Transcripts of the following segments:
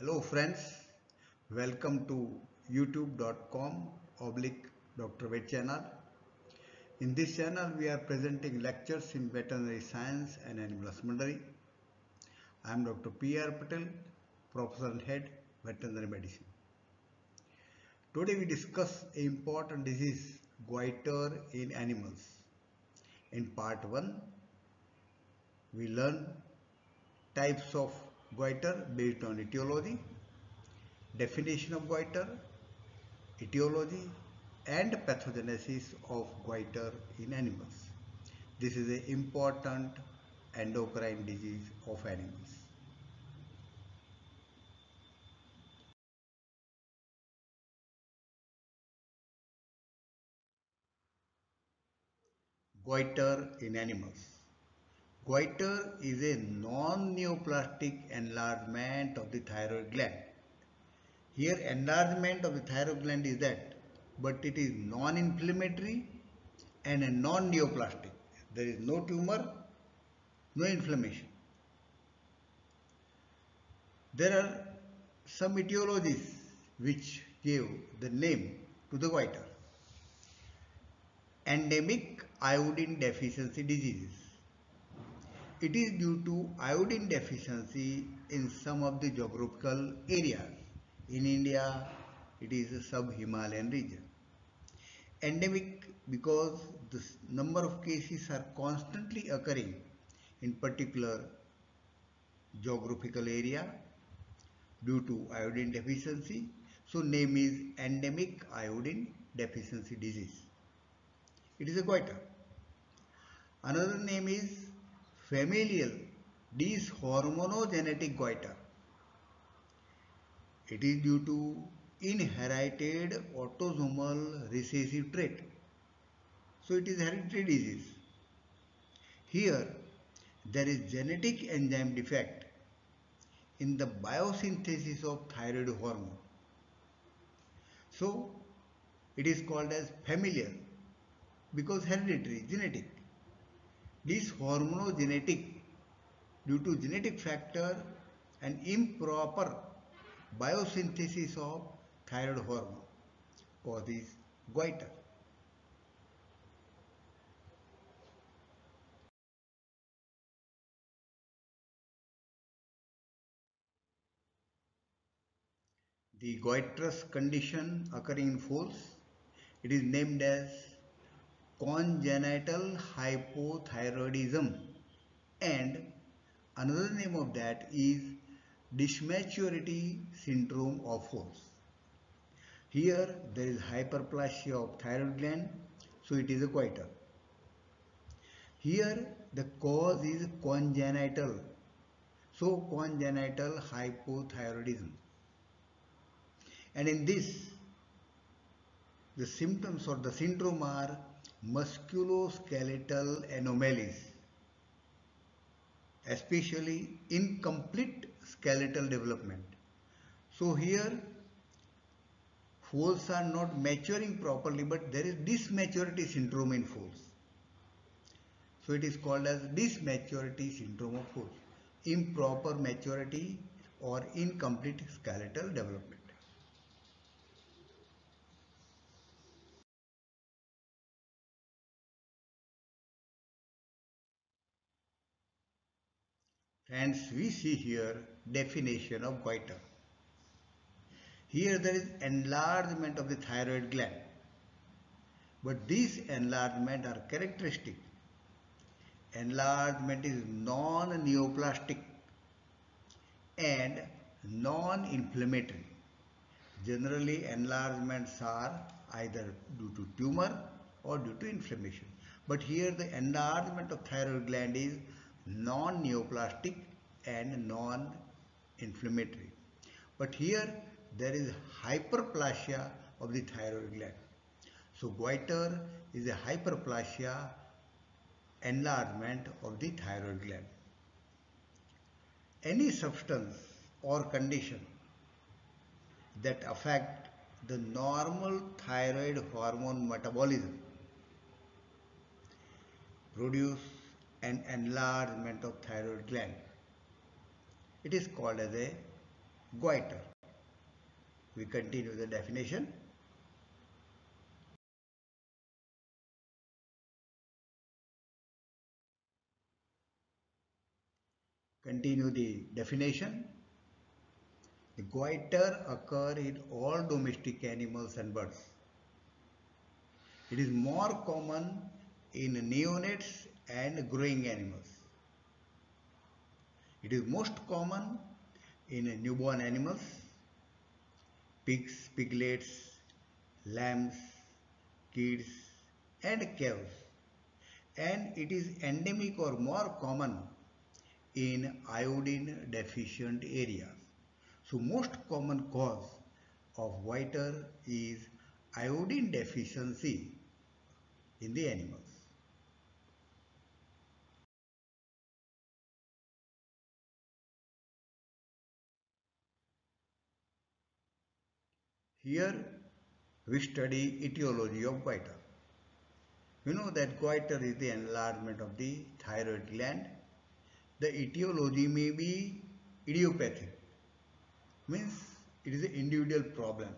Hello friends, welcome to youtube.com oblique Dr. Vet channel. In this channel we are presenting lectures in veterinary science and animal husbandry. I am Dr. P.R. Patel, Professor and Head Veterinary Medicine. Today we discuss an important disease goiter in animals. In part 1 we learn types of goiter based on etiology, definition of goiter, etiology and pathogenesis of goiter in animals. This is an important endocrine disease of animals. Goiter in animals. Goiter is a non-neoplastic enlargement of the thyroid gland. Here enlargement of the thyroid gland is that but it is non-inflammatory and a non-neoplastic. There is no tumor, no inflammation. There are some etiologies which gave the name to the goiter. Endemic iodine deficiency diseases. It is due to iodine deficiency in some of the geographical areas. In India, it is a sub-Himalayan region. Endemic because the number of cases are constantly occurring in particular geographical area due to iodine deficiency. So name is endemic iodine deficiency disease. It is a goiter. Another name is familial dyshormonogenetic goiter. It is due to inherited autosomal recessive trait. So it is hereditary disease. Here there is genetic enzyme defect in the biosynthesis of thyroid hormone. So it is called as familial because hereditary, genetic. Dyshormonogenetic due to genetic factor and improper biosynthesis of thyroid hormone causes goiter. The goitrous condition occurring in foals, it is named as congenital hypothyroidism and another name of that is dysmaturity syndrome of foals. Here there is hyperplasia of thyroid gland so it is a goiter. Here the cause is congenital so congenital hypothyroidism and in this the symptoms or the syndrome are musculoskeletal anomalies especially incomplete skeletal development. So here foals are not maturing properly but there is dysmaturity syndrome in foals. So it is called as dysmaturity syndrome of foals. Improper maturity or incomplete skeletal development. Friends, we see here definition of goiter. Here there is enlargement of the thyroid gland. But these enlargement are characteristic. Enlargement is non-neoplastic and non-inflammatory. Generally enlargements are either due to tumor or due to inflammation. But here the enlargement of thyroid gland is non-neoplastic and non-inflammatory. But here there is hyperplasia of the thyroid gland. So goiter is a hyperplasia enlargement of the thyroid gland. Any substance or condition that affect the normal thyroid hormone metabolism produce an enlargement of thyroid gland. It is called as a goiter. We continue the definition. Continue the definition. The goiter occur in all domestic animals and birds. It is more common in neonates and growing animals. It is most common in newborn animals, pigs, piglets, lambs, kids and calves and it is endemic or more common in iodine deficient areas. So most common cause of goiter is iodine deficiency in the animals. Here we study etiology of goiter. You know that goiter is the enlargement of the thyroid gland. The etiology may be idiopathic, means it is an individual problem.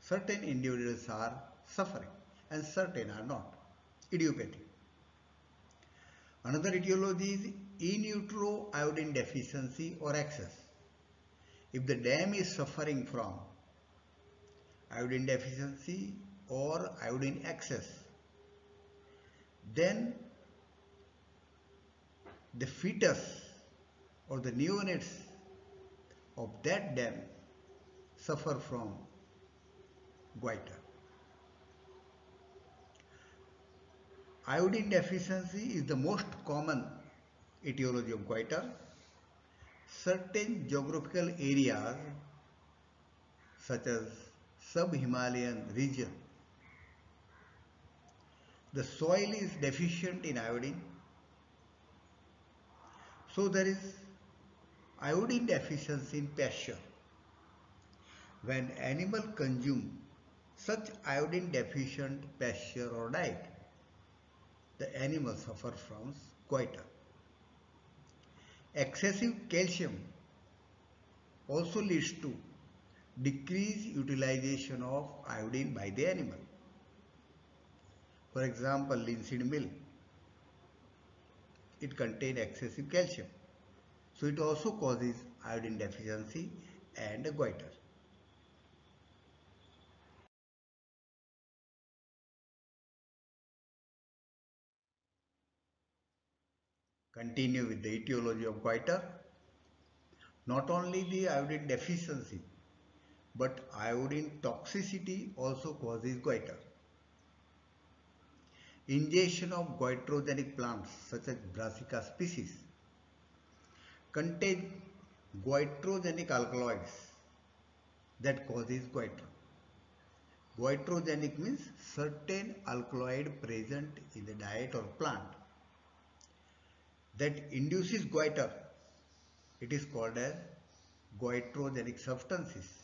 Certain individuals are suffering and certain are not, idiopathic. Another etiology is in utero iodine deficiency or excess. If the dam is suffering from iodine deficiency or iodine excess, then the fetus or the neonates of that dam suffer from goiter. Iodine deficiency is the most common etiology of goiter. Certain geographical areas such as sub-Himalayan region, the soil is deficient in iodine. So there is iodine deficiency in pasture. When animal consume such iodine deficient pasture or diet, the animal suffer from goiter. Excessive calcium also leads to decreased utilization of iodine by the animal. For example, linseed meal, it contains excessive calcium. So it also causes iodine deficiency and goiter. Continue with the etiology of goiter. Not only the iodine deficiency, but iodine toxicity also causes goiter. Ingestion of goitrogenic plants such as Brassica species contain goitrogenic alkaloids that causes goiter. Goitrogenic means certain alkaloid present in the diet or plant that induces goiter. It is called as goitrogenic substances.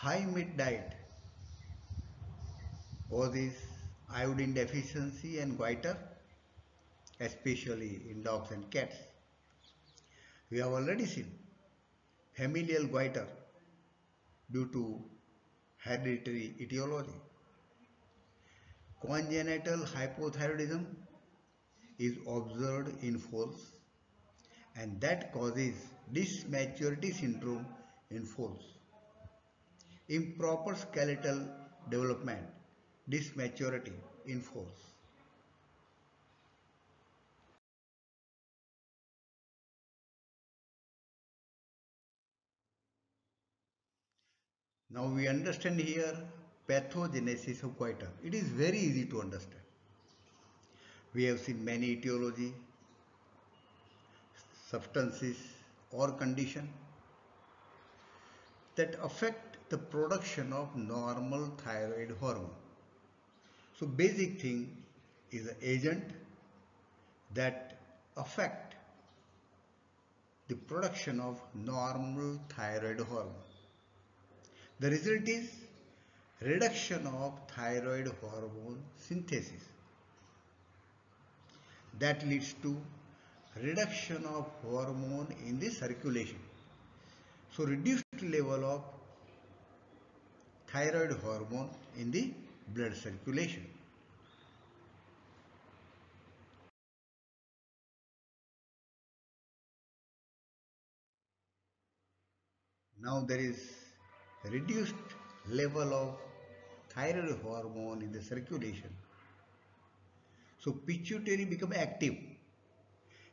High meat diet causes iodine deficiency and goiter, especially in dogs and cats. We have already seen familial goiter due to hereditary etiology. Congenital hypothyroidism is observed in foals and that causes dysmaturity syndrome in foals. Improper skeletal development, dysmaturity in force. Now we understand here pathogenesis of goiter. It is very easy to understand. We have seen many etiology, substances or condition that affect the production of normal thyroid hormone. So basic thing is an agent that affect the production of normal thyroid hormone. The result is reduction of thyroid hormone synthesis that leads to reduction of hormone in the circulation So reduced level of thyroid hormone in the blood circulation. Now there is reduced level of thyroid hormone in the circulation. So pituitary become active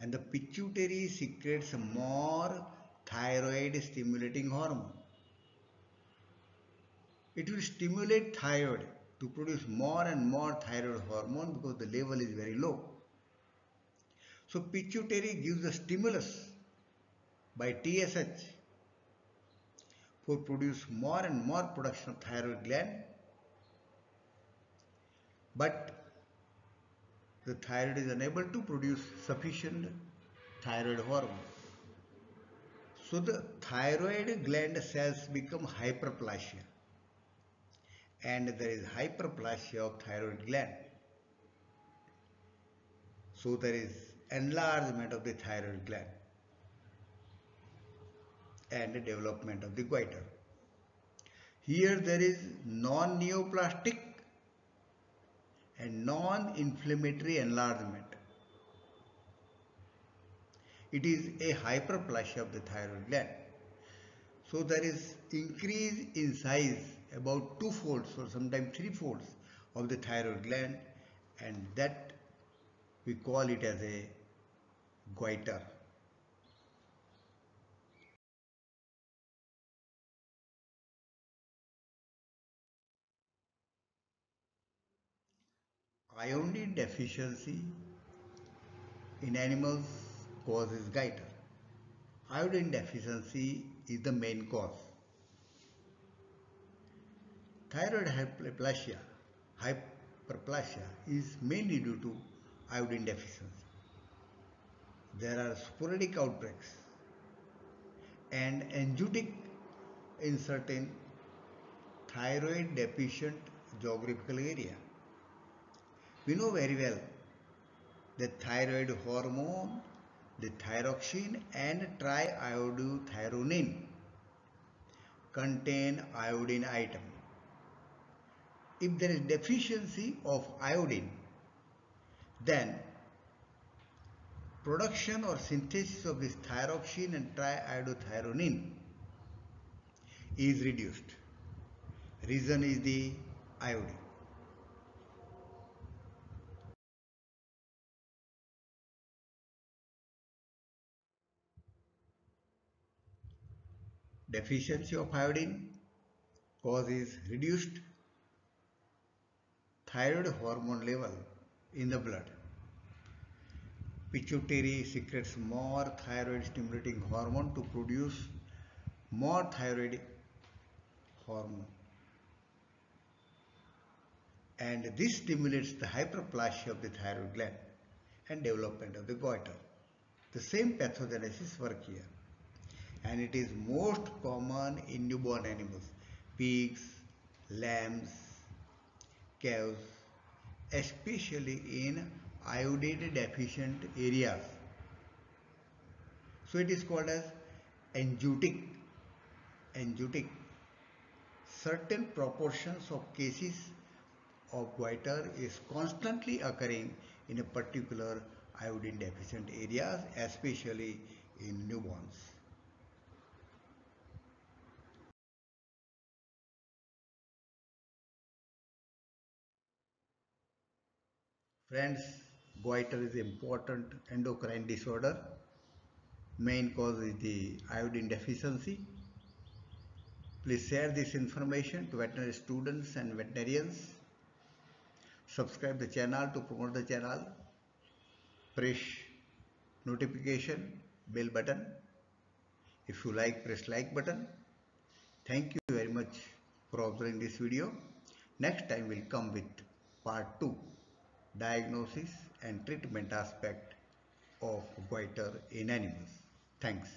and the pituitary secretes more thyroid stimulating hormone. It will stimulate thyroid to produce more and more thyroid hormone because the level is very low. So pituitary gives a stimulus by TSH for produce more and more production of thyroid gland but the thyroid is unable to produce sufficient thyroid hormone. So the thyroid gland cells become hyperplasia and there is hyperplasia of thyroid gland. So there is enlargement of the thyroid gland and development of the goiter. Here there is non-neoplastic and non-inflammatory enlargement. It is a hyperplasia of the thyroid gland. So there is increase in size about two folds or sometimes three folds of the thyroid gland and that we call it as a goiter. Iodine deficiency in animals causes goiter. Iodine deficiency is the main cause. Thyroid hyperplasia, hyperplasia is mainly due to iodine deficiency. There are sporadic outbreaks and enzootic in certain thyroid deficient geographical area. We know very well that thyroid hormone, the thyroxine and triiodothyronine contain iodine item. If there is deficiency of iodine, then production or synthesis of this thyroxine and triiodothyronine is reduced. Reason is the iodine. Deficiency of iodine causes reduced thyroid hormone level in the blood. Pituitary secretes more thyroid stimulating hormone to produce more thyroid hormone. And this stimulates the hyperplasia of the thyroid gland and development of the goiter. The same pathogenesis work here and it is most common in newborn animals. Pigs lambs cows especially in iodine deficient areas. So it is called as enzootic enzootic. Certain proportions of cases of goiter is constantly occurring in a particular iodine deficient areas especially in newborns Friends, goiter is important endocrine disorder. Main cause is the iodine deficiency. Please share this information to veterinary students and veterinarians. Subscribe the channel to promote the channel. Press notification bell button. If you like, press like button. Thank you very much for observing this video. Next time we'll come with part 2 diagnosis and treatment aspect of goiter in animals. Thanks.